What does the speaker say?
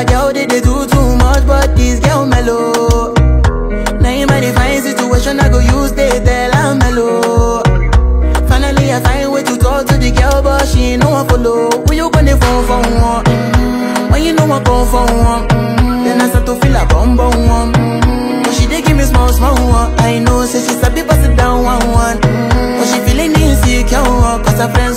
other girl they, they do too much, but this girl mellow. Now in my divine situation, I go use they tell I'm mellow. Finally, I find way to talk to the girl, but she ain't no one follow. Who you gonna phone for one? Mm-hmm. When you know I come for one, mm-hmm. then I start to feel a bum bum one. Mm-hmm. But she dey give me small small one. I know, say she sabi pass it down one one. Mm-hmm. But she feeling insecure, cause her friends